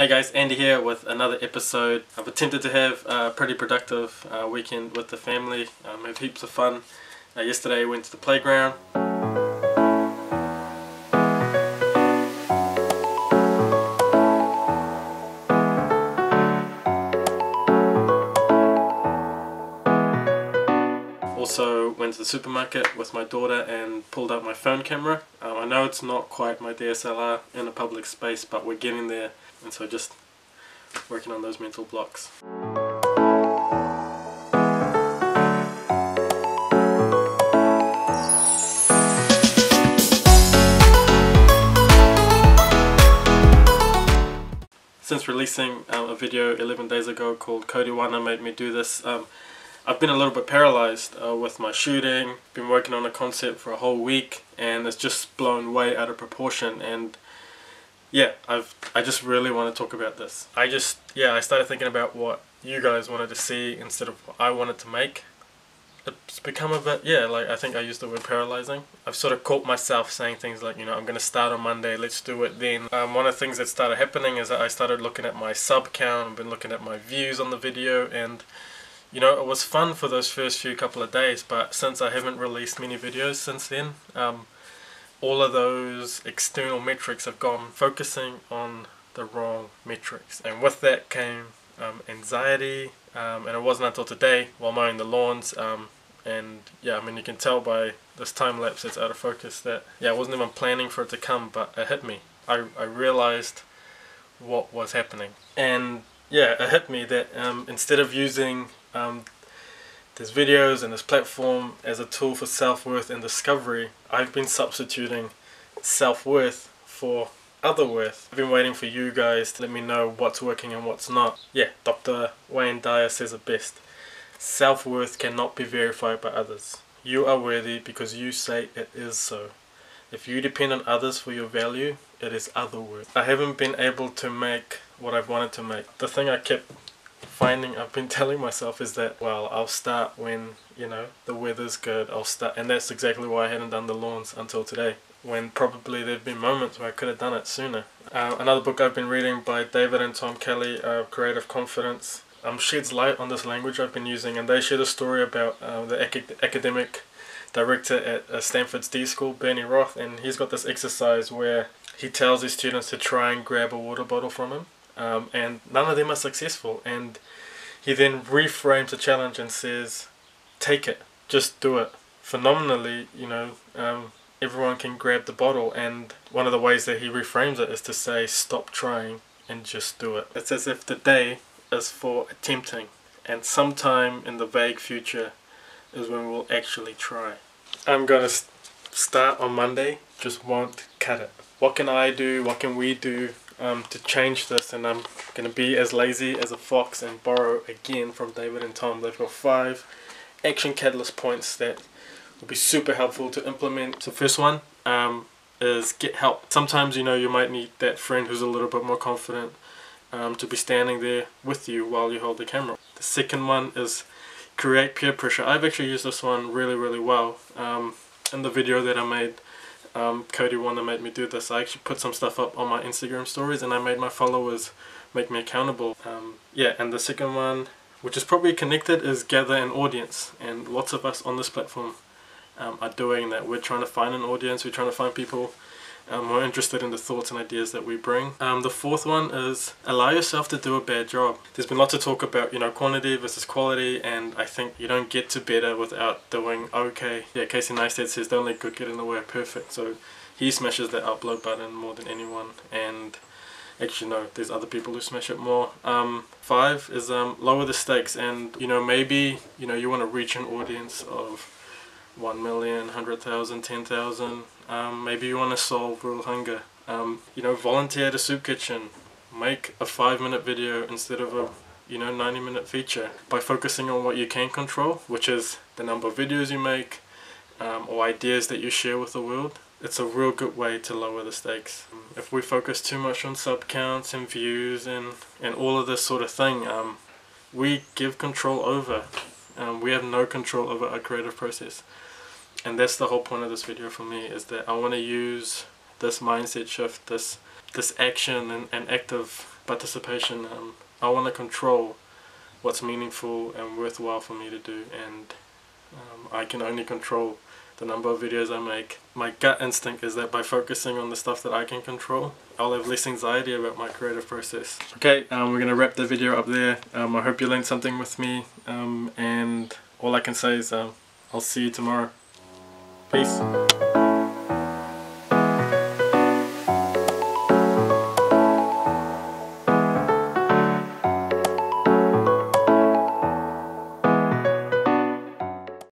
Hey guys, Andy here with another episode. I've attempted to have a pretty productive uh, weekend with the family. Um, have heaps of fun. Uh, yesterday I went to the playground. Also went to the supermarket with my daughter and pulled out my phone camera. Um, I know it's not quite my DSLR in a public space, but we're getting there. And so just working on those mental blocks. Since releasing um, a video 11 days ago called Cody Wana Made Me Do This, um, I've been a little bit paralyzed uh, with my shooting, been working on a concept for a whole week and it's just blown way out of proportion and yeah, I've I just really want to talk about this. I just yeah, I started thinking about what you guys wanted to see instead of what I wanted to make. It's become a bit yeah, like I think I used the word paralyzing. I've sort of caught myself saying things like, you know, I'm gonna start on Monday, let's do it then. Um, one of the things that started happening is that I started looking at my sub count, I've been looking at my views on the video and you know, it was fun for those first few couple of days, but since I haven't released many videos since then, um, all of those external metrics have gone focusing on the wrong metrics. And with that came um, anxiety, um, and it wasn't until today while mowing the lawns. Um, and yeah, I mean, you can tell by this time lapse that's out of focus that yeah, I wasn't even planning for it to come, but it hit me. I, I realized what was happening. And yeah, it hit me that um, instead of using um, there's videos and this platform as a tool for self-worth and discovery, I've been substituting self-worth for other worth. I've been waiting for you guys to let me know what's working and what's not. Yeah, Dr. Wayne Dyer says it best. Self-worth cannot be verified by others. You are worthy because you say it is so. If you depend on others for your value, it is other worth. I haven't been able to make what I've wanted to make. The thing I kept finding I've been telling myself is that well I'll start when you know the weather's good. I'll start and that's exactly why I hadn't done the lawns until today when probably there'd been moments where I could have done it sooner. Uh, another book I've been reading by David and Tom Kelley, uh, Creative Confidence, um, sheds light on this language I've been using and they shared a story about uh, the ac academic director at uh, Stanford's D School, Bernie Roth, and he's got this exercise where he tells his students to try and grab a water bottle from him um, and none of them are successful. And he then reframes the challenge and says, "Take it, just do it." Phenomenally, you know, um, everyone can grab the bottle, and one of the ways that he reframes it is to say, "Stop trying and just do it." It's as if the day is for attempting, and sometime in the vague future is when we'll actually try. I'm gonna start on Monday. Just won't cut it. What can I do? What can we do um, to change this and I'm going to be as lazy as a fox and borrow again from David and Tom. They've got five action catalyst points that will be super helpful to implement. So first one um, is get help. Sometimes you know you might need that friend who's a little bit more confident um, to be standing there with you while you hold the camera. The second one is create peer pressure. I've actually used this one really really well um, in the video that I made um, Cody Wana made me do this. I actually put some stuff up on my Instagram stories and I made my followers make me accountable. Um, yeah, and the second one, which is probably connected, is gather an audience. And lots of us on this platform um, are doing that. We're trying to find an audience, we're trying to find people um, more interested in the thoughts and ideas that we bring. Um, the fourth one is allow yourself to do a bad job. There's been lots of talk about you know quantity versus quality, and I think you don't get to better without doing okay. Yeah, Casey Neistat says don't let good get in the way of perfect. So he smashes that upload button more than anyone, and actually no, there's other people who smash it more. Um, five is um, lower the stakes, and you know maybe you know you want to reach an audience of 1 million, 100,000, 10,000. Um, maybe you want to solve world hunger. Um, you know, volunteer at a soup kitchen. Make a 5 minute video instead of a you know 90 minute feature by focusing on what you can control which is the number of videos you make um, or ideas that you share with the world it's a real good way to lower the stakes if we focus too much on sub counts and views and and all of this sort of thing um, we give control over um, we have no control over our creative process and that's the whole point of this video for me is that I want to use this mindset shift this this action and, and active participation. Um, I want to control what's meaningful and worthwhile for me to do and um, I can only control the number of videos I make. My gut instinct is that by focusing on the stuff that I can control, I'll have less anxiety about my creative process. Okay, um, we're going to wrap the video up there. Um, I hope you learned something with me um, and all I can say is um, I'll see you tomorrow. Peace.